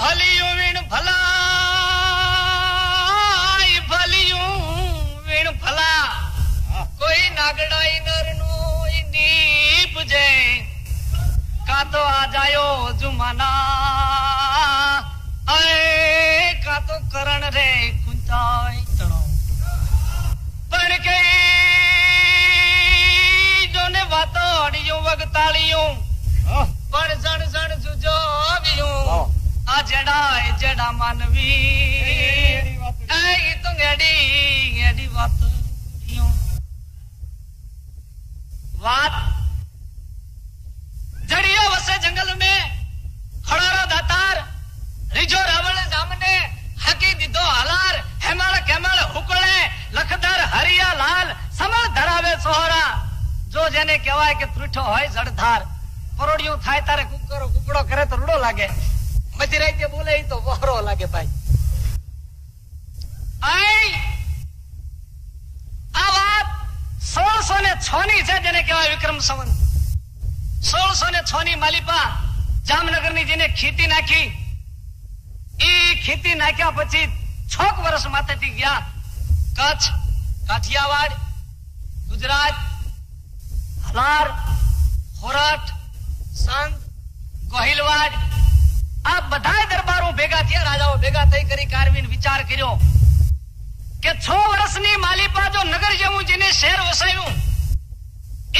ભલિયું વીણ ભલા ભલિયું વીણ ભલા. કોઈ નાગડાઈ નરનું દીપ જે કા તો આ જાયો જુમાના. અય કા તો કરણ રે કુંતાઈ તણો પણ કે જોને વાતો અડિયું વગતાળિયું પણ જણ જણ જુજો આવ્યું આ જેડા એ જેડા માનવી એ ઈ તો એડી એડી વાત વાત જડિયા વસે જંગલ में ખડારો દાતાર રીજો રાવણ જામને હાકી દીધો હાલાર હેમાળ કેમાળ હુકળે લખદર હરિયા લાલ સમળ ધરાવે સોહરા જો જેને કહેવાય કે ત્રુઠો હોય જડધાર પરોડિયું થાય તારે કુકરો કુકડો કરે તો રૂડો લાગે મધી રાતે બોલે ઈ તો વહરો લાગે ભાઈ આઈ આ વાત સોળસો ને છ ની છે જેને કહેવાય વિક્રમ સંવંત સોળસો ને છ ની માલિપા જામનગરની જેને ખેતી નાખી ઈ ખેતી નાખ્યા પછી છોક વર્ષ માથેથી ગયા કચ્છ કાઠિયાવાડ ગુજરાત હલાર ખોરાટ સંત ગોહિલવાડ આ બધા દરબારો ભેગા થયા, રાજાઓ ભેગા થઈ કરી કારવીન વિચાર કર્યો કે છ વર્ષની માલિપા જો નગર જેવું જેને શહેર વસાયું,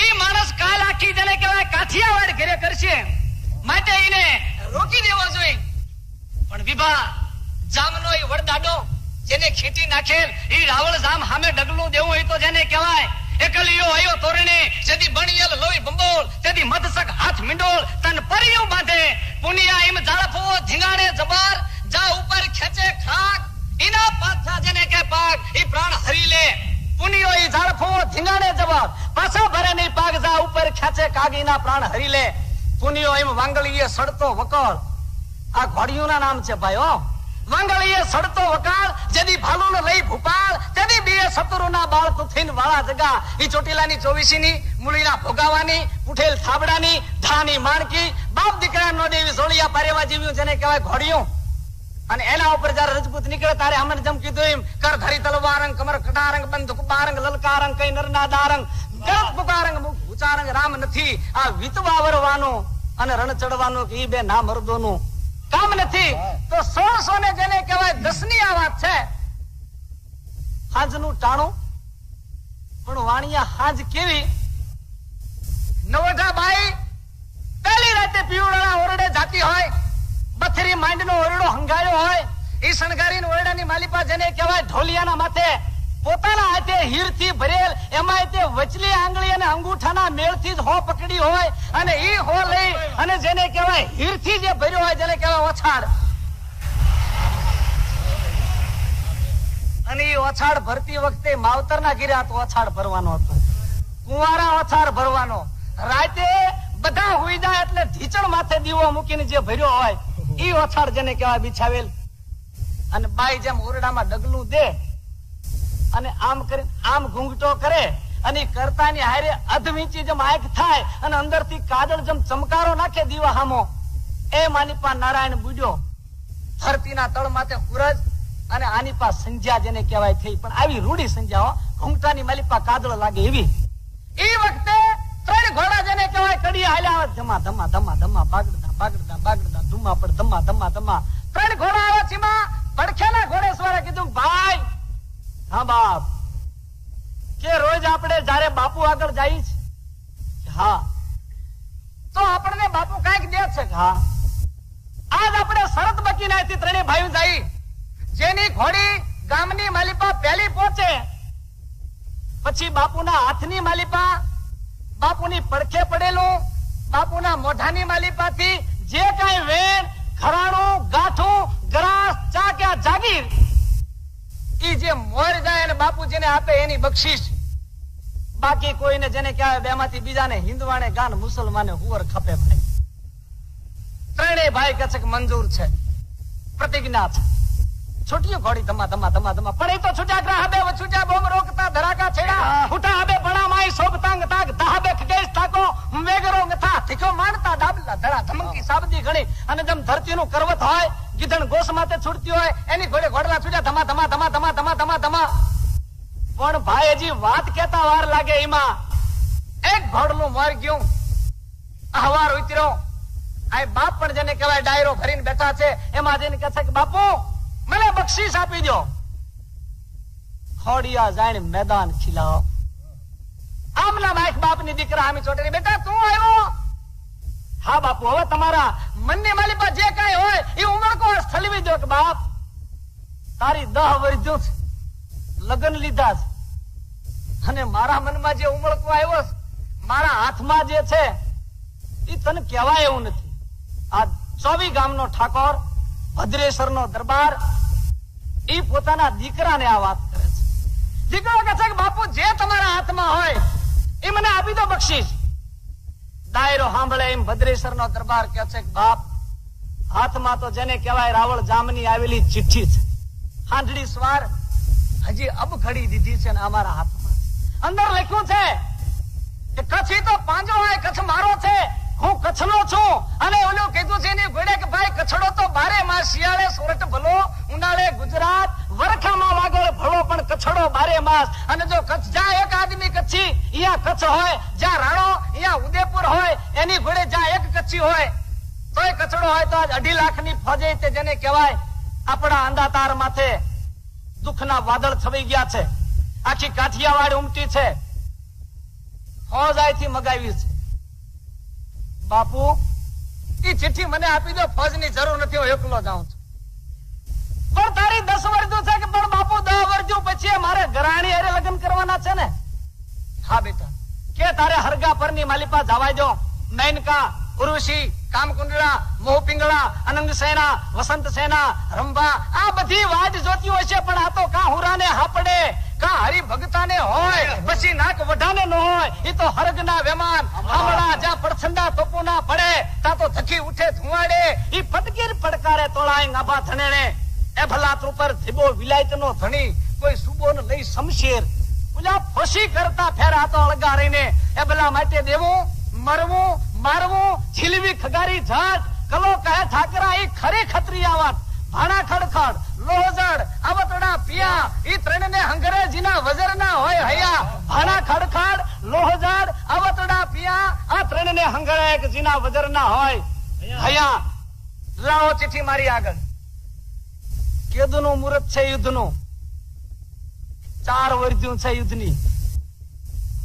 એ માણસ કાલ આખી જેને કહેવાય કાઠિયાવાડ ઘરે કરશે. માટે એને રોકી દેવો જોઈએ. પણ વિભા, જામનો એ વડદાડો જેને ખેતી નાખેલ, એ રાવળ જામ સામે ડગલું દેવું હોય તો જેને કહેવાય એકલિયો આયો તોરણે જેથી બણિયલ લોહી બંબોળ તેથી મધસક હાથ મિંડોળ, તન પરિયો બાંધે. પુનિયા એમ જાળફો ધીંગાણે જબર, જા ઉપર ખેંચે ખાક. એના પાછા જેને કે પાક એ પ્રાણ હરી લે. પુનિયો એ ઝાડફો ધીંગાણે જબર. પાછો ભરે ની પાક, જા ઉપર ખેંચે કાગીના પ્રાણ હરી લે. પુનિયો એમ વાંગળીએ સડતો વકળ. આ ઘોડિયું નામ છે ભાઈ, હો. વાંગળીએ સડતો વકાળ જેદી ભાલુનો લઈ ભૂપાળ તેદી બે સતુરુના બાળ તુથીન વાળા જગા. ઈ ચોટીલાની ચોવીસીની, મૂળીના ભોગાવાની, ઉઠેલ થાબડાની, ધાની માણકી, બાપ દીકરા નો દેવી સોળિયા પારેવા જીવ્યું જેને કહેવાય ઘોડિયું. અને એના ઉપર જયારે રજપૂત નીકળે તારે અમને જેમ કીધું એમ, કર ધરી તલવારંગ, કમર કટારંગ બંધ કુપારંગ, લલકારંગ, કઈ નરના દારંગ ગરજ પુકારંગ ઉચારંગ, રામ નથી. આ વિતવા વરવાનું અને રણ ચડવાનું કે ઈ બે ના મર્દોનું કામ નથી. તો સોળસો ને જેને કહેવાય દસની આ વાત છે, હાંજનું ટાણું. પણ વાણિયા હાજ કેવી? નવોઢા બાઈ પહેલી રાતે પીવડાના ઓરડે જાતી હોય, બથરી માંડનો ઓરડો હંગાયો હોય. એ શણગારીને ઓરડાની માલિપા જેને કહેવાય ઢોલિયાના માથે પોતાના હાથે હીરથી ભરેલ એમાં તે વચલી આંગળી અને અંગૂઠાના મેળથી જ હો પકડી હોય અને ઈ હો લઈ અને જેને કહેવાય હીરથી જે ભર્યો હોય જેને કહેવાય ઓછાડ અને ઈ ઓછાડ ભરતી વખતે માવતરના ઘીરે હતો ઓછાડ ભરવાનો હતો. કુંવારા ઓછાડ ભરવાનો. રાતે બધા હોઈ જાય એટલે ઢીચણ માથે દીવો મૂકીને જે ભર્યો હોય, ઈ ઓછાડ જેને કહેવાય બિછાવેલ. અને બાઈ જેમ ઓરડામાં ડગલું દે અને આમ કરી, આમ ઘૂંઘટો કરે અને કરતાની હારે અધવીંચી જેમ આંખ થાય અને અંદરથી કાજળ જેમ ચમકારો નાખે દીવા હામો. એ માનીપા નારાયણ બુડ્યો ધરતીના તળ માથે હુરજ અને આની પા સંજ્યા જેને કહેવાય થઈ. પણ આવી રૂડી સંજ્યા ઘૂંઘટાની માલી માલિપા કાદળ લાગે એવી. એ વખતે ત્રણ ઘોડા જેને કહેવાય કડી હાલ્યા આવે. ધમા ધમા ધમા ધમા બાગડતા બાગડતા બાગડતા ધુમા પર ધમા ધમા ધમા. ત્રણ ઘોડા આવે છીમાં પડખેલા ઘોડેશ્વરે કીધું, ભાઈ હા, બાપ. કે રોજ આપણે જયારે બાપુ આગળ જઈએ છે? હા. તો આપણને બાપુ કંઈક દે છે હા? આજ આપણે શરત બકી નાખી ત્રણેય ભાઈઓ જાય. જેની ઘોડી ગામની માલિપા પહેલી પહોંચે. પછી બાપુના હાથની માલિપા, બાપુની પડખે પડેલું, બાપુના મોઢાની માલિપાથી જે કઈ વેણ ખરાણું ગાંઠું, ગ્રાસ, ચા કે જાગીર? જે મોર જાય અને બાપુજીને આપે એની બક્ષિસ. બાકી કોઈને જેને કહેવાય બે માંથી બીજાને હિન્દવાને ગાન મુસલમાને હુવર ખપે ભાઈ. ત્રણેય ભાઈ કહે છે કે મંજૂર છે. પ્રતિજ્ઞા છે. છૂટ્યું ઘોડી ધમા ધમા ધમા ધમા પણ એ તો છૂટ્યા ગ્રહ બે વછુટ્યા બોમ રોકતા ધરાકા છેડા. હા. હવે બણા માઈ શોભતાંગ તાગ દાહબે ખગેશ તાકો મેગરો ગથા થીકો માણતા ડાબલા ધરા ધમકી સાબદી ઘણી અને જેમ ધરતીનું કરવત હોય ગીધણ ગોસ માથે છૂટતી હોય, એની ઘોડે ઘોડલા છૂટ્યા ધમા ધમા ધમા ધમા ધમા ધમા ધમા. પણ ભાઈ હજી વાત કેતા વાર લાગે એમાં. એક ઘોડલું મર ગયું. અહવાર ઉતર્યો. આ બાપ પણ જેને કહેવાય ડાયરો ભરીને બેઠા છે, એમાં જઈને કહે છે કે, બાપુ, મને બક્ષીસ આપી દો ખોડિયા જાણે મેદાન ખીલાવ. આમના બાપ બાપની દીકરા આમી ચોટેલી, બેટા, તું આવ્યો? હા બાપુ, હવે તમારા મનની માલી પાસે જે કાંઈ હોય, એ ઉમળકો ઠલવી દો કે બાપ. તારી દહ વર્ષ છે લગ્ન લીધા છે. અને મારા મનમાં જે ઉમળકો આવ્યો મારા હાથમાં જે છે, એ તને કહેવાય એવું નથી. આ ચોવી ગામનો ઠાકોર, ભદ્રેશ્વરનો દરબાર, એ પોતાના દીકરાને આ વાત કરે છે. દીકરો કહે છે કે બાપુ, જે તમારા હાથમાં હોય, એ મને આપી દો બક્ષીસ. ડાયરો સાંભળે એમ ભદ્રેશ્વરનો દરબાર કે છે બાપ, હાથમાં તો જેને કહેવાય રાવળ જામની આવેલી ચિઠ્ઠી છે. હાંડડી સ્વાર હજી અબ ઘડી દીધી છે ને અમારા હાથમાં અંદર લખ્યું છે કે, કચ્છી તો પાંજો હોય, કચ્છ મારો છે. હું કચ્છનો છું. અને ઓલું કીધું છે એની ઘોડે કે, ભાઈ, કચ્છડો તો બારે માં શિયાળે સુરત ભલો, ઉનાળે ગુજરાત વરખામાં વાગોળ ભળો પણ કચ્છડો બારે માસ. અને જો કચ્છ જ્યાં એક આદમી કચ્છી અહીંયા કચ્છ હોય, જ્યાં રાણો અહીંયા ઉદયપુર હોય, એની ઘોડે જ્યાં એક કચ્છી હોય, તોય કચડો હોય તો આજ અઢી લાખની ફોજે તે જેને કહેવાય આપણા અંધાતાર માથે દુઃખના વાદળ છવાઈ ગયા છે. આખી કાઠિયાવાડ ઉમટી છે. ફોજ અહીંથી મગાવી છે. બાપુ એ ચિઠ્ઠી મને આપી દો, ફોજની જરૂર નથી, હું એકલો જાઉં છું. પણ તારી દસ વર્ષ છે કે પણ બાપુ દસ વર્ષ પછી મારે ઘરાણી હારે લગ્ન કરવાના છે ને? હા, બેટા. કે તારે હરગા પરની માલિપા જવાય દો. નૈનકા ઉર્વશી, કામકુંડળા, મોહપિંગળા અનંગ સેના વસંત સેના રંભા, આ બધી વાજ જોતી હોય છે, પણ આ તો કા હુરાને હાપડે? કા હરિ ભગતાને હોય? પછી નાક વઢાને ન હોય? એ તો હરગના વેમાન હમણાં જ્યાં પડછંડા તોપો ના પડે ઉઠે ધુવાડે. ઈ ફટકીર પડકારે તોળાય ગાભા ધણેણે. એ ઉપર ધીબો વિલાયત નો ધણી, કોઈ સુબો લઈ શમશેર. ઓલા ફસી કરતા ફેરા તો અળગા રહીને એ ભલા માટે દેવો, મરવું, મારવું છીલવી ખગારી જાત કલો કહે ઠાકરા એ ખરી ખત્રી આવત. ભાણા ખડખડ લોહજડ આવતડા પિયા એ ત્રણ ને હંગરે જીના વજર ના હોય હૈયા. ભાણા ખડખડ લોહજડ આવતડા પિયા, આ ત્રણ ને હંગરે એક જીના વજર ના હોય હૈયા. લાવો ચિઠ્ઠી મારી આગળ. કેદુનું મુહૂર્ત છે યુદ્ધનું? ચાર વર્ધ્યું છે યુદ્ધની.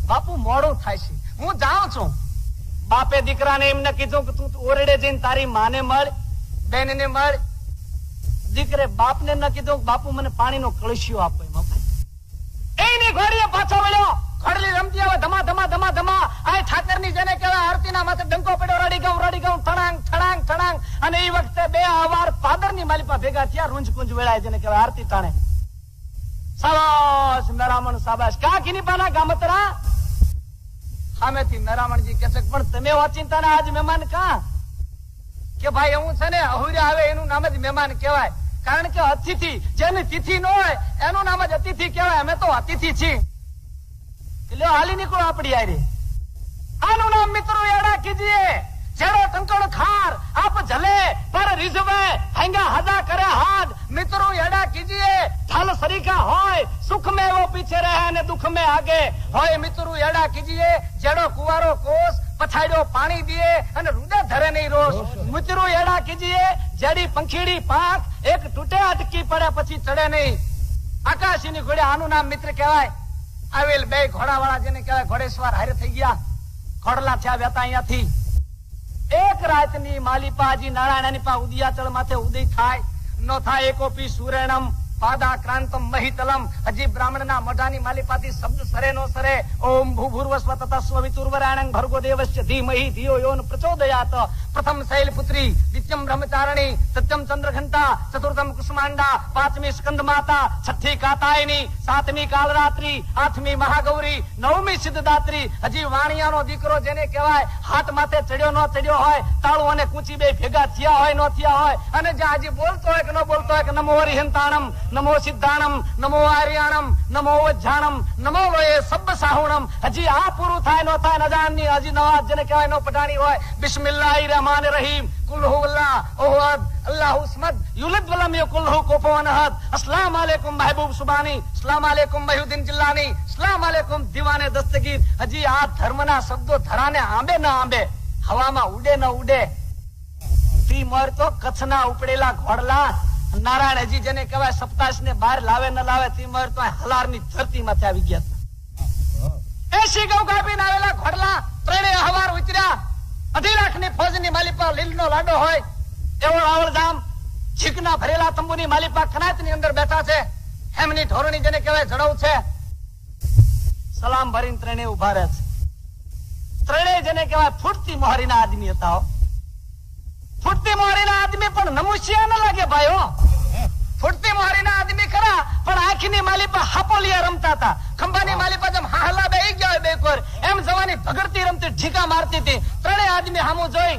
બાપુ, મોડું થાય છે. હું જાઉં છું. બાપે દીકરાને એમને કીધું કે તું ઓરડે જઈને તારી માને મળ બેન ને મળ. દીકરે બાપને ન કીધું બાપુ મને પાણીનો કળશિયો આપો એમ. એની ઘોડીએ પાછો વળ્યો. ખડલી રમતી આવે, ધમા ધમા ધમા ધમા. આ ઠાકરની જેને કહેવાય, આરતીના માથે ડંકો પડ્યો, રડી ગઉં રડી ગાઉં અને એ વખતે બે અવાર પાદરની માલિપા ભેગા થયા રૂંજ વેળાય જેને કહેવાય આરતી તાણે. સાબાશ મેરામણ સાબાશ કા કિની પાના ગામતરા? સામેથી મેરામણજી કે છે પણ તમે ઓચિંતાના આજ મહેમાન કા? કે ભાઈ, એવું છે ને અહુર્યા આવે એનું નામ જ મહેમાન કહેવાય. કારણ કે અતિથિ, જેની તિથિ ન હોય, એનું નામ જ અતિથિ કહેવાય. અમે તો અતિથિ છીએ. એટલે હાલી નીકળો આપડી આરી આનું નામ મિત્રો એડા કીજીએ. જેડો ટંકણ ખાર, આપ જલે, પર રીઝવે, હેંગા હદા કરે હાથ મિત્રો એડા કીજીએ થલ સરીખા હોય, સુખ મે વો પીછે રહે ને દુખ મે આગે. હોય મિત્રો એડા કીજીએ, જેડો કુવારો કોસ પછાડ્યો પાણી દીએ અને રૂડા ધરે નહીં રોષ. મિત્રો એડા કીજીએ, જેડી પંખીડી પાંખ, એક તૂટે અટકી પડે પછી ચડે નહીં. આકાશીની ઘોડે આનું નામ મિત્ર કહેવાય. આવેલ બે ઘોડાવાળા જેને કહેવાય ઘોડેશ્વર. હારે થઈ ગયા. ઘોડલા થયા વેતા અહીંયાથી. એક રાતની માલિપાજી નારાયણની પા ઉદયાચળ માથે ઉદય થાય. ન થાય એકોપી સુરેણમ પાદા ક્રાંતમ મહિતલમ. હજી બ્રાહ્મણના મોઢાની માલિપાથી શબ્દ સરે નો સરે. ઓમ ભૂભૂર્વસ્વ તથા સ્વવિતુર્વરાણંગ ભર્ગો દેવસ્ય ધીમહી ધિયો યોન પ્રચોદયાત. પ્રથમ શૈલપુત્રી દ્વિતીયમ બ્રહ્મચારણી સત્યમ ચંદ્રઘંટા ચતુર્થમ કુષ્માંડા પાંચમી સ્કંદ માતા છઠ્ઠી કાતાયની સાતમી કાલરાત્રી આઠમી મહાગૌરી નવમી સિદ્ધદાત્રી હજી વાણિયાનો દીકરો જેને કહેવાય હાથ માથે ચડ્યો ન ચડ્યો હોય, તાળું અને કૂચી બે ભેગા થયા હોય, ન થયા હોય, અને જ્યાં હજી બોલતો હોય કે ન બોલતો હોય, કે નમો હરિહંતાણમ, નમો સિદ્ધાણમ, નમો આર્યાણમ, નમો વજ્જાણમ નમો વયે સબ સાહુણમ, હજી આ પૂરું થાય, ન થાય નજાનની હજી નવા જેને કહેવાય, નો પટાણી હોય બિસ્મિલ્લાહિર અસ્લામ અલૈકુમ મહબૂબ સુબાની અસ્લામ અલૈકુમ મહિઉદ્દીન જિલ્લાની અસ્લામ દીવાને દસ્તગીર હજી આ ધર્મના શબ્દો ધરાને આંબે ન આંબે હવામાં ઉડે ન ઉડે તી મર તો કચ્છના ઉપડેલા ઘોડલા નારાયણ હજી જેને કહેવાય સપ્તાશ ને બહાર લાવે ન લાવે તી મર તો હલારની ધરતી માંથી આવી ગયા. એસી ગૌ કાપીને આવેલા ઘોડલા ત્રણે હવાર ઉતર્યા અઢી લાખની ફોજની માલિપા લીલ નો લાડો હોય એવો રાવળ જામ છીકના ભરેલા તંબુની માલિપા ખનાતની અંદર બેઠા છે. એમની ઢોરણી જેને કહેવાય જડવ છે. સલામ ભરીને ત્રણેય ઊભા રહે છે. ત્રણેય જેને કહેવાય ફૂટતી મોહરીના આદમી હતા ફૂટતી મોહરીના આદમી પણ નમુશિયા ન લાગે ભાઈઓ. ફૂટતી મોહરીના આદમી ખરા પણ આંખની માલી પર હાપોલિયા રમતા હતા ખંભાની માલી પર જેમ હાહલા બે ગયા બે કોર એમ જવાની ભગડતી રમતી ઠીકા મારતી હતી. ત્રણેય આદમી હામું જોઈ.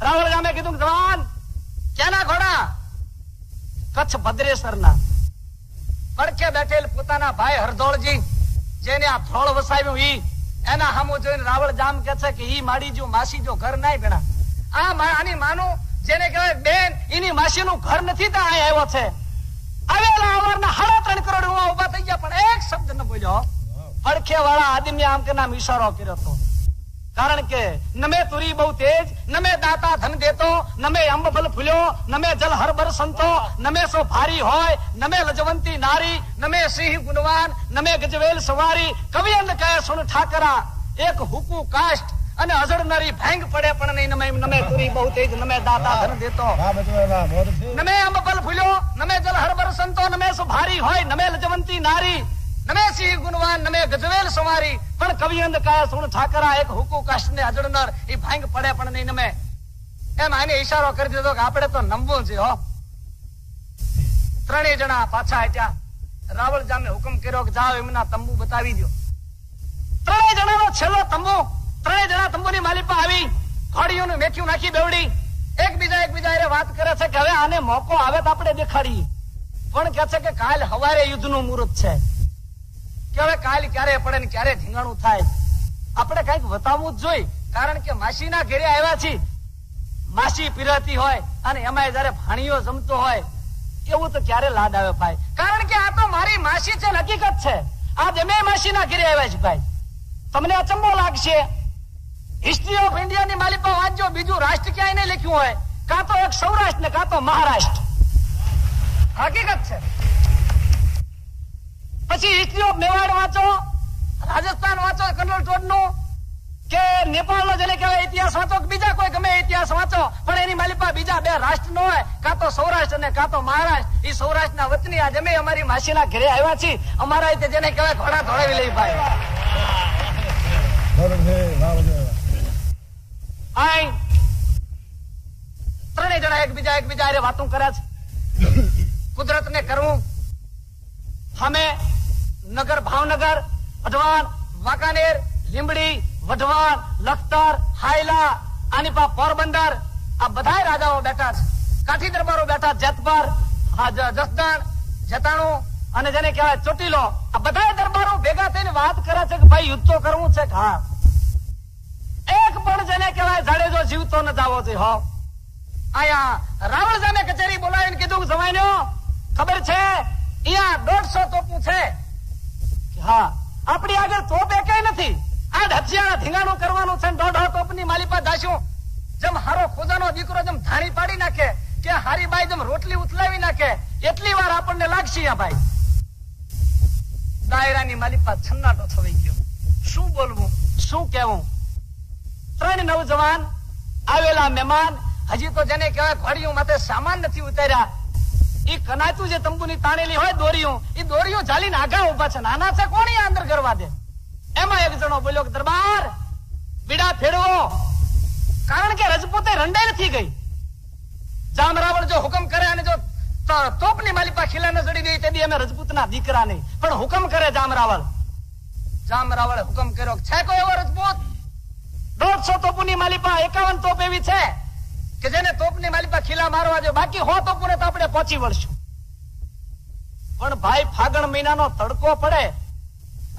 રાવળ ગામે કીધું જવાન ક્યાંના ઘોડા? કચ્છ ભદ્રેશ્વરના પડખે બેઠેલ પોતાના ભાઈ હરદોળજી જેને આ ધોળ વસાવ્યું ઈ એના હામું જોઈને રાવળ જામ કે છે કે ઈ માડી જો માસી જો ઘર નાય ભેણા. આ આની માનું જેને કહેવાય બેન, એની માસીનું ઘર નથી ત્યાં આવ્યો છે. આવેલા અવારના સાડા ત્રણ કરોડ ઊભા થઈ ગયા, પણ એક શબ્દ ન બોલ્યો. પડખે વાળા આદમી આમ કે નામ ઈશારો કર્યો હતો. કારણ કે નમે તુરી બહુ તેજ નમે દાતા ધન દેતો નમે અંબ ફલ ફૂલ્યો નમે જલ હર સંતો નમે સો ભારી હોય નમે લજવંતી નારી નમે સિંહ ગુણવાન નમે ગજવેલ સવારી. કવિ અંધ કહે, સુન ઠાકરા, એક હુકુ કાષ્ટ અને અજડનારી ભેંગ પડે પણ નહીં. નમે નમે તુરી બહુ તેજ, નમે દાતા ધન દેતો. નમે અંબ ફલ ફૂલ્યો નમે જલ હરબર સંતો, નમે સુભારી હોય, નમે લજવંતી નારી, નમે સિંહ ગુણવાન, નમે ગજવેલ સવારી. પણ કવિયંદ કાયા સુણ ઠાકરા, એક હુકુ કાષ્ટ ને અજડનર એ ભાંગ પડે પણ નહીં, નમે. એમ આને ઈશારો કરી દીધો કે આપણે તો નમવું છે હો. ત્રણેય જણા પાછા હટ્યા. રાવળ જામે હુકમ કર્યો કે જાઓ એમના તંબુ બતાવી દો ત્રણેય જણાનો છેલ્લો તંબુ ત્રણેય જણા તંબુની માલિપા આવી ઘોડીઓનું મેથિયું નાખી બેવડી. એકબીજા એકબીજા એ વાત કરે છે કે હવે આને મોકો આવે તો આપણે દેખાડીએ. પણ કે છે કે કાલ હવારે યુદ્ધનું મુહૂર્ત છે. કે હવે કાલ ક્યારે પડે ને ક્યારે ઢીંગાણું થાય. આપણે કંઈક બતાવવું જ જોઈએ, કારણ કે માસીના ઘેરે આવ્યા છીએ. માસી પીરાતી હોય અને એમાં જયારે ભાણીઓ જમતો હોય, એવું તો ક્યારે લાડ આવે ભાઈ? કારણ કે આ તો મારી માસી છે હકીકત છે. આ જમે માસીના ઘેરે આવ્યા છે ભાઈ. તમને અચંબો લાગશે? હિસ્ટ્રી ઓફ ઇન્ડિયાની માલિકા વાંચજો બીજું રાષ્ટ્ર ક્યાંય નહીં લખ્યું હોય, કાં તો એક સૌરાષ્ટ્ર ને કાં તો મહારાષ્ટ્ર. હકીકત છે. પછી હિસ્ટ્રી ઓફ મેવાડ વાંચો, રાજસ્થાન વાંચો કનોલ ટોડનું કે નેપાળ નો જેને કહેવાય ઇતિહાસ વાંચો કે બીજા કોઈ ગમે ઇતિહાસ વાંચો, પણ એની માલિકા બીજા બે રાષ્ટ્ર નો હોય, કાં તો સૌરાષ્ટ્ર અને કાં તો મહારાષ્ટ્ર. એ સૌરાષ્ટ્ર ના વતની આજે અમે અમારી માસીના ઘરે આવ્યા છીએ. અમારા રીતે જેને કહેવાય ઘોડા ધોળાવી લઈ ભાઈ મોરથી વાહ બચવા વાહ આય ત્રણેય જણા એકબીજા એકબીજા અરે વાતો કરે છે. કુદરત ને કરવું. અમે નગર ભાવનગર, વઢવાણ, વાંકાનેર, લીંબડી, વઢવાણ, લખતર, હાયલા આની પા પોરબંદર, આ બધા રાજાઓ બેઠા છે. કાઠી દરબારો બેઠા જેતપર જસદણ, જતાણું અને જેને કહેવાય ચોટીલો. આ બધા દરબારો ભેગા થઈને વાત કરે છે કે ભાઈ યુદ્ધ કરવું છે હા? એક પણ જેને કહેવાય જાડેજો જીવતો ન જાવો છે, હો. આયા રાવણ સામે કચેરી બોલાવીને કીધું જમાઈનો ખબર છે? અહીંયા દોઢસો તોપું છે. હા, આપણી આગળ તોપ કઈ નથી. આ હથિયાર ધીંગાણું કરવાનું છે દોઢ તોપની પાસે દાશું જેમ હારો ખોજાનો દીકરો જેમ ધાણી પાડી નાખે, કે હારી બાઈ જેમ રોટલી ઉથલાવી નાખે, એટલી વાર આપણને લાગશે આ ભાઈ દાયરાની માલિપા છન્નાટો થવાઈ ગયો. શું બોલવું? શું કહેવું? ત્રણ નવજવાન, આવેલા મહેમાન, હજી તો જેને કહેવાય ઘોડીઓ માથે સામાન નથી ઉતાર્યા. એ કનાતું જે તંબુની તાણેલી હોય દોરીઓ એ દોરીઓ ઝાલીને આગળ ઊભા છે નાના છે કોણ અંદર કરવા દે? એમાં એક જણો બોલ્યો કે, દરબાર, બીડા ફેરવો. કારણ કે રજપૂતે રંડાઈ નથી ગઈ. જામ રાવણ જો હુકમ કરે અને જો ત- તોપની માલિપા ખીલા ન ચડી ગઈ તેથી અમે રજપૂતના દીકરા નહીં પણ હુકમ કરે જામ રાવળ જામ રાવળે હુકમ કર્યો છે કોઈ એવો રજપૂત? દોઢસો તોપની માલિપા એકાવન તોપ એવી છે કે જેને તોપની માલિપા ખીલા મારવા જો બાકી હો તોપુને તો આપણે પહોંચી વળશું. પણ ભાઈ, ફાગણ મહિનાનો તડકો પડે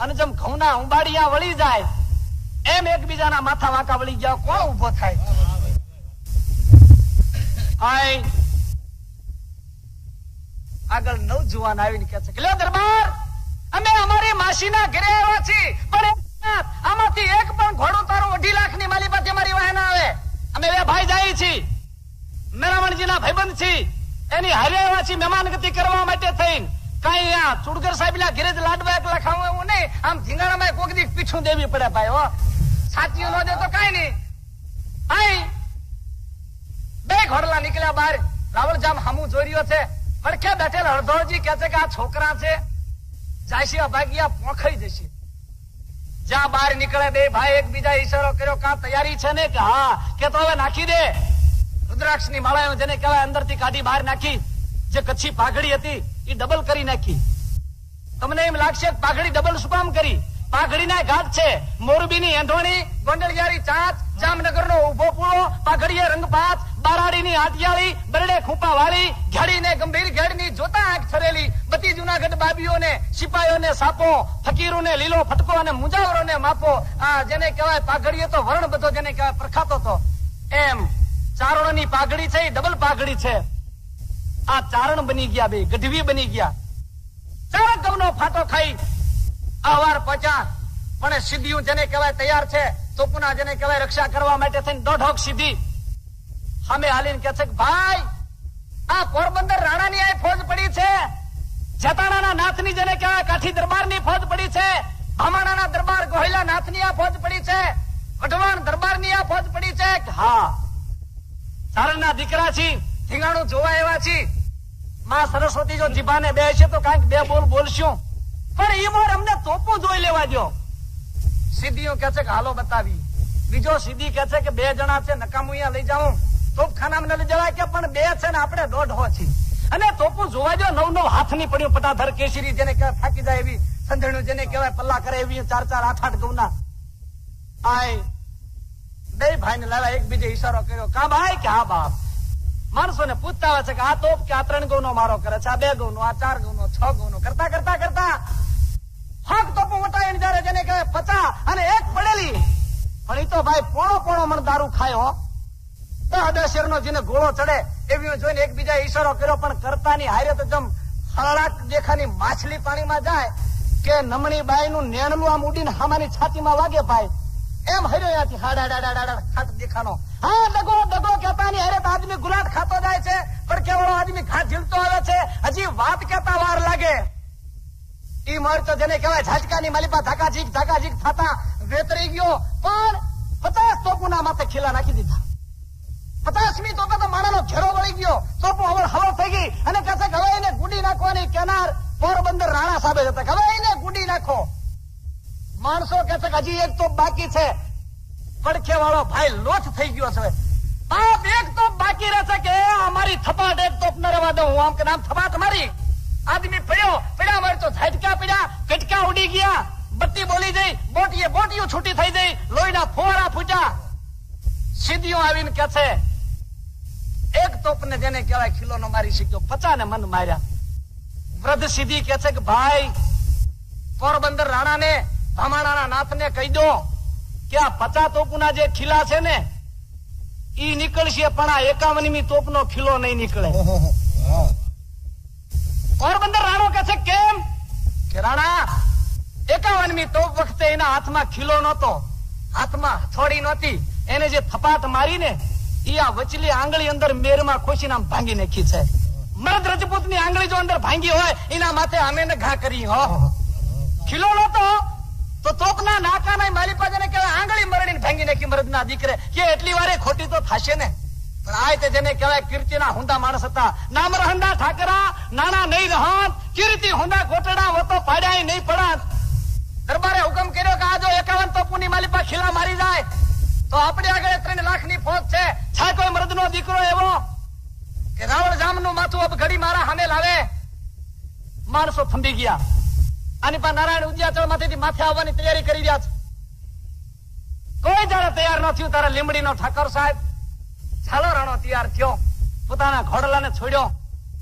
અને જેમ ઘઉંના ઉંબાડિયા વળી જાય, એમ એકબીજાના માથા વાંકા વળી ગયા. કોણ ઊભો થાય? હાય આગળ નવ જુવાન આવીને કે છે કે દરબાર, અમે અમારી માસીના ઘરે આવ્યા છીએ. પણ આમાંથી એક પણ ઘોડો તારો અઢી લાખની માલી પાસે મારી વાહે ના આવે. અમે બે ભાઈ જાય છીએ મેરામણજીના ભાઈબંધ છીએ એની હારે મહેમાન ગતિ કરવા માટે થઈને કઈ આ ચુડગર સાહેબ ના ઘેરે જ લાડવા એકલા ખાવું એવું નહીં. આમ ધીંગાણામાં કોક દી પીછું દેવી પડે ભાઈ, હો. સાચી ન દે તો કઈ નહીં. આઈ. બે ઘોડલા નીકળ્યા બહાર. રાવણજામ હામું જોઈ રહ્યો છે. પડખે બેઠેલ હળધોળજી કે છે કે આ છોકરા છે. જાશી અભાગ્યા પોખાઈ જશે. જ્યાં બહાર નીકળે બે ભાઈ એકબીજા ઈશારો કર્યો કા તૈયારી છે ને કે હા, કે તો હવે નાખી દે. રુદ્રાક્ષની માળા જેને કહેવાય અંદરથી કાઢી બહાર નાખી, જે કચ્છી પાઘડી હતી એ ડબલ કરી નાખી. તમને એમ લાગશે પાઘડી ડબલ શું કામ કરી? પાઘડીના ઘાટ છે. મોરબીની એંધોણી, ગોંડલિયારી ચાંચ જામનગરનો ઊભો પૂળો પાઘડીએ રંગપાત, બારાડીની આટિયાળી બરડે ખૂંપા વાળી ઘેડીને ગંભીર ઘેડની જોતા આંખ ઠરેલી બધી જુનાગઢ બાબીઓને સિપાહીઓને સાપો, ફકીરોને લીલો ફટકો અને મુજાવરોને માપો. આ જેને કહેવાય પાઘડીએ તો વર્ણ બધો જેને કહેવાય પ્રખાતો તો. એમ ચારણોની પાઘડી છે એ ડબલ પાઘડી છે. આ ચારણ બની ગયા બે, ગઢવી બની ગયા. ચાર ગૌનો ફાટો ખાઈ અવાર પચા પણ સિદ્ધિયું જેને કહેવાય તૈયાર છે તોપુના જેને કહેવાય રક્ષા કરવા માટે થઈને દોઢોક સીધી સામે હાલીને કે છે ભાઈ, આ પોરબંદર રાણાની આ ફોજ પડી છે. જતાણાના નાથની જેને કહેવાય કાઠી દરબારની ફોજ પડી છે. ભામાણાના દરબાર ગોહિલા નાથની આ ફોજ પડી છે. વઢવાણ દરબારની આ ફોજ પડી છે. હા, સારણના દીકરા છી, ધીંગાણું જોવા એવા છી. માં સરસ્વતી જો જીભાને બે છે તો કાંઈક બે બોલ બોલશું. પણ એ મોર અમને તોપું જોઈ લેવા દો સીધીઓ કે છે કે હાલો બતાવી. બીજો સીધી કે છે કે બે જણા છે, નકામું અહીંયા લઈ જાઉં તોપખાના મને લઈ જવાય કે પણ બે છે ને આપણે દોઢ હો છીએ. અને તોપું જોવા જો નવ નવ હાથની પડ્યું પટાધર કેસરી જેને કહેવાય થાકી જાય એવી સંધેણું જેને કહેવાય, પલ્લા કરે એવી ચાર ચાર આઠ આઠ ગૌના. આય, બે ભાઈને લાવ્યા, એકબીજે ઈશારો કર્યો. કા ભાઈ? કે હા બાપ. માણસો ને પૂછતા હોય છે કે આ તોપ કે આ ત્રણ ગૌનો મારો કરે છે, આ બે ગૌનો, આ ચાર ગૌનો, છ ગૌનો. કરતા કરતા કરતા હક તો વટાવીને જયારે જેને કહેવાય પચા અને એક પડેલી. પણ તો ભાઈ પોણો પોણો મણ દારૂ ખાયો દહ દસ શેરનો જેને ગોળો ચડે એવી જોઈને એકબીજા ઈશારો કર્યો, પણ કરતાની હારે તો જમ હળાક દેખાની માછલી પાણીમાં જાય કે નમણી બાઈ નું નેણલું આમ ઉડીને હામાની છાતીમાં વાગે ભાઈ. એમ હર્યો ત્યાંથી હાડા ખાટ દેખાનો. હા, ડગો ડગો કહેતાની હારે તો આદમી ગુલાટ ખાતો જાય છે પણ કેવળો આદમી ઘાટ ઝીલતો આવે છે. હજી વાત કેતા વાર લાગે. ઈ મર તો જેને કહેવાય ઝાટકાની માલિપા ધાકાજીક ધાકાજીક થતા વેતરી ગયો. પણ પચાસ તોપુના માથે ખીલા નાખી દીધા. પચાસમી તોપે તો માણાનો ઘેરો વળી ગયો. તોપો હવે હવા થઈ ગઈ. અને કહેશે હવે એને ગુડી નાખવાની કેનાર પોરબંદર રાણા સાહેબ હતા. હવે એને ગુડી નાખો. માણસો કે છે કે હજી એક તોપ બાકી છે. પડખે વાળો ભાઈ લોથ થઈ ગયો છે. બાપ, એક તોપ બાકી રહેશે કે અમારી થપાટ, એક તોપ ન રહેવા દઉં. હું આમ કે નામ થપાટ મારી. આદમી પડ્યો, પડ્યા મારી તો ઝાટકા પડ્યા, કટકા ઉડી ગયા. બત્તી બોલી જઈ બોટીએ બોટીઓ છૂટી થઈ જઈ લોહીના ફુવારા ફૂટ્યા. સીધીઓ આવીને કે છે, એક તોપને જેને કહેવાય ખીલોનો મારી શક્યો, પચાને મન માર્યા. વૃદ્ધ સીધી કે છે કે, ભાઈ, પોરબંદર રાણાને, ભામાણાના નાથને કહી દો કે આ પચા તોપના જે ખીલા છે ને, ઈ નીકળશે પણ આ એકાવનમી તોપનો ખીલો નહીં નીકળે. પોરબંદર રાણો કે છે, કેમ? કે રાણા, એકાવનમી તોપ વખતે એના હાથમાં ખીલો નહોતો, હાથમાં હથોડી નહોતી. એને જે થપાટ મારીને ઈ આ વચલી આંગળી અંદર મેરમાં ખોસીને આમ ભાંગી નાખી છે. મરદ રજપૂતની આંગળી જો અંદર ભાંગી હોય, એના માથે ને ઘા કરી, હો. ખીલો નહોતો, તો તોપના નાકાના માલી પાસે આંગળી મરડીને ભાંગી નાખી મરદના દીકરે. કે એટલી વારે ખોટી તો થશે ને પણ તે જેને કહેવાય કીર્તિના હુંદા માણસ હતા. નામ રહંદા ઠાકરા, નાના નહીં રહન કીર્તિ હુંદા કોટડા વતો પાડ્યા નહીં પડાત. દરબારે હુકમ કર્યો કે આ જો એકાવન તોપુની પર ખીલા મારી જાય, તો આપણે આગળ ત્રણ લાખની ફોજ છે. છા કોઈ મર્દ નો દીકરો એવો કે રાવણ જામનું માથું અબ ઘડી મારા સામે લાવે. માણસો થંભી ગયા. આની પાસે નારાયણ ઉદ્યાચળમાંથી માથે આવવાની તૈયારી કરી રહ્યા છે. કોઈ જયારે તૈયાર નથી તારે લીમડી નો ઠાકર સાહેબ. છાલો રાણો, તૈયાર થયો. પોતાના ઘોડલાને છોડ્યો.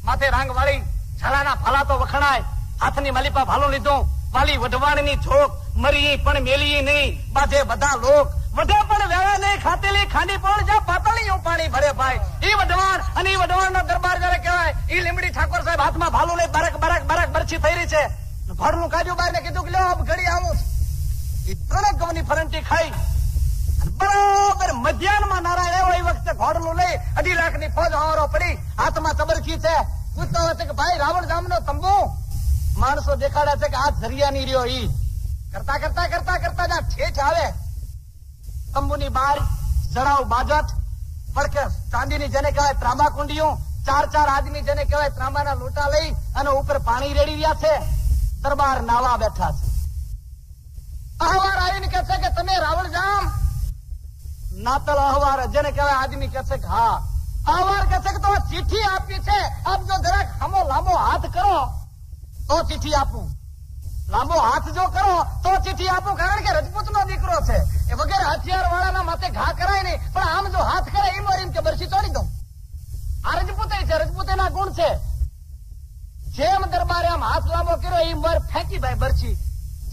માથે રાંગ વાળી છાલાના ફાલા તો વખણાય. હાથની મલિપા ભાલો લીધો. વાલી વઢવાણની છોક મરી પણ મેલી નહીં. બાજે બધા લોક. વધે પણ વેળા નહીં ખાતેલી ખાંડી પણ જ્યાં પાતળીયું પાણી ભરે ભાઈ. ઈ વઢવાણ અને ઈ વઢવાણ નો દરબાર જયારે કહેવાય, ઈ લીમડી ઠાકોર સાહેબ હાથમાં ભાલો લઈ બરક બરક બરક બરછી થઈ રહી છે. ઘોડનું કાજુ બાર ને કીધું કે લ્યો ઘડી આવું. ઈ ત્રણે ગવની ફરંટી ખાઈ. કે કે ચાંદીની જેને કહેવાય ત્રાંબા કુંડીઓ ચાર ચાર આદમી જેને કહેવાય ત્રાંબાના લોટા લઈ અને ઉપર પાણી રેડી રહ્યા છે. દરબાર નાવા બેઠા છે. અહવાર આવીને કહે છે કે તમે રાવણ જામ નાતલ અહવાર, જેને કહેવાય આદમી કે હા. અહવાર કહેશે કે તો ચીઠી આપી છે. આપ જો જરાક હમો લાંબો હાથ કરો, તો ચિઠ્ઠી આપું. લાંબો હાથ જો કરો, તો ચીઠી આપું, કારણ કે રજપૂત નો દીકરો છે. એ વગેરે હથિયાર વાળાના માથે ઘા કરાય નહીં, પણ આમ જો હાથ કરે, એમ એમ કે બરસી તોડી દઉં. આ રજપૂત છે રજપૂત એના ગુણ છે. જેમ દરબારે આમ હાથ લાંબો કર્યો, એમ વાર ફેંકી ભાઈ બરછી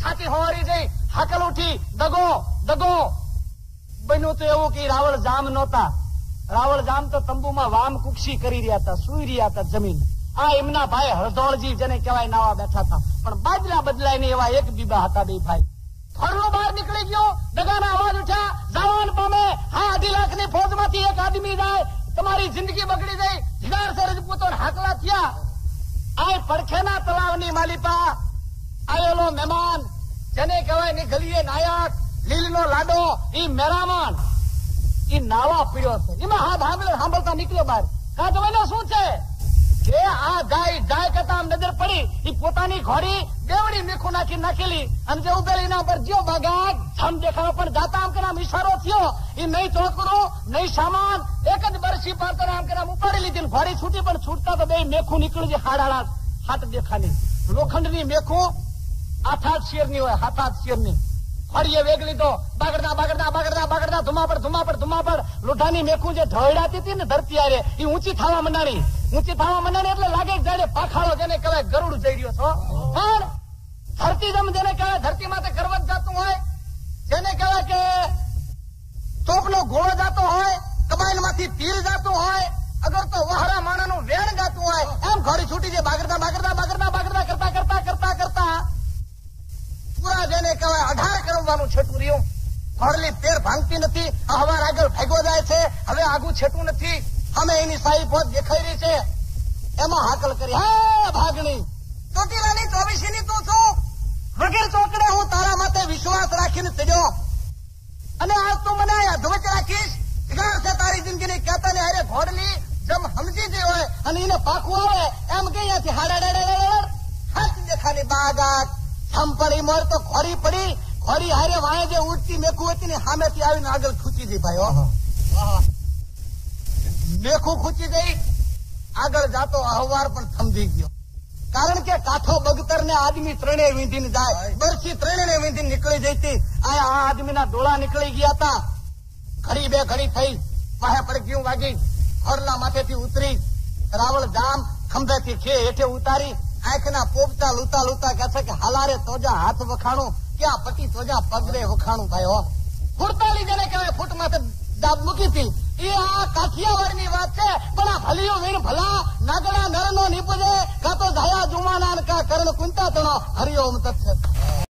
છાતી હોવારી જઈ, હાકલ ઉઠી, દગો દગો. બન્યું એવું કે રાવળ જામ નહોતા. રાવળ જામ તો તંબુમાં વામ કુક્ષી કરી રહ્યા હતા, સુઈ રહ્યા હતા જમીન. આ એમના ભાઈ હરધોળજી જેને કહેવાય નાવા બેઠા હતા. પણ બાજલા બદલાય ને એવા એક બીબા હતા બે ભાઈ. ફરલો બહાર નીકળી ગયો, દગાના અવાજ ઉઠ્યા, જવાન પામે, હા, અઢી લાખની ફોજમાંથી એક આદમી જાય, તમારી જિંદગી બગડી જાય જિગાર સે રજપૂતો હાકલા થયા. આ પડખેના તળાવની માલિપા આવેલો મહેમાન, જેને કહેવાયની ગલીએ નાયક લીલનો લાડો, ઈ મેરામણ. ઈ નાવા પીડ્યો છે. એમાં હાથ સાંભળે સાંભળતા નીકળ્યો બહાર કા તમે શું છે? કે આ ગાય ગાય કરતા નજર પડી એ પોતાની ઘોડી દેવડી મીઠું નાખી નાખેલી અને જે ઉભેલી એના પર જ્યો બાગા જમ દેખાવા પણ જાતા આમ આમ ઈશારો થયો. એ નહીં ચોકડો, નહીં સામાન, એક જ બરસી પાડતો આમ આમ ઉપાડી લીધી ઘોડી છૂટી, પણ છૂટતા તો બે મેખું નીકળી જાય હાડ હાડ હાથ દેખાની. લોખંડની મેખું આઠ આઠ શેરની હોય હાથ આઠ શેરની. ફળીએ વેગ લીધો. બાગડતા બાગડતા બાગડતા બાગડતા ધુમાપડ ધુમા પર લોઢાની મેખું જે ઢળડાતી હતી ને ધરતી આરે એ ઊંચી થવા મંડાણી. ઊંચી થવા મંડાણી એટલે લાગે જાણે પાખાળો જેને કહેવાય ગરુડ જઈ રહ્યો છો. પણ ધરતી જમ જેને કહેવાય ધરતી માથે ગરવત જાતું હોય, જેને કહેવાય કે તોપનો ઘોડો જાતો હોય કબાઈલમાંથી તીર જાતું હોય, અગર તો વહરા માણાનું વેણ જાતું હોય, એમ ઘોડી છૂટી જાય બાગડતા બાગડતા કરતા કરતા કરતા કરતા પૂરા જેને કહેવાય અઢાર છેટું રહ્યું. ઘોડલી પેર ભાંગતી નથી. અહવાર આગળ ભેગો જાય છે. હવે આગું છેટું નથી. અમે એની સાઈ પહોંચ દેખાઈ રહી છે. એમાં હાકલ કરી ભાગણી, ચોટીલાની ચોવીસી ની તું છું. વગેરે ચોકડે હું તારા માટે વિશ્વાસ રાખીને ચડ્યો. અને આજ તું મને આ ધ્વજ રાખીશ. છે તારી જિંદગીની કહેતા ને અરે ઘોડલી જેમ સમજી ગઈ હોય અને એને પાકું આવે, એમ કે અહીંયાથી હાડા હાથ દેખાની બાગાત. સંપડી મોર તો ખોરી પડી. ખોરી હારે વાય જે ઉડતી મેખું હતી ને સામેથી આવીને આગળ ખૂચી ગઈ ભાઈ મેખું ખૂચી ગઈ આગળ જાતો અહવાર પણ સમજી ગયો. કારણ કે કાઠો બગતર ને આદમી ત્રણેય વીંધીને જાય. બરછી ત્રણેય વીંધીને નીકળી જઈ હતી આ આદમીના ડોળા નીકળી ગયા હતા ઘડી બે ઘડી થઈ વાહે પડગ્યું વાગી. ખોરલા માથેથી ઉતરી રાવળ જામ ખંભેથી ખે હેઠે ઉતારી આંખના પોપતા લૂતા લૂતા કહે છે કે હાલારે તોજા હાથ વખાણું. ક્યાં પટી તોજા પગરે વખાણું ભાઈ હો? ફૂટતાલી જેને કહેવાય ફૂટ માથે દાબ મૂકી હતી. એ આ કાઠિયાવાડની વાત છે, પણ આ ભલીઓ વીણ ભલા નાગડા નરનો નિપજે નીપજે કાં તો ઝાયા જુમાના કા કરણ કુંતા તણો હરિઓમ તત્વ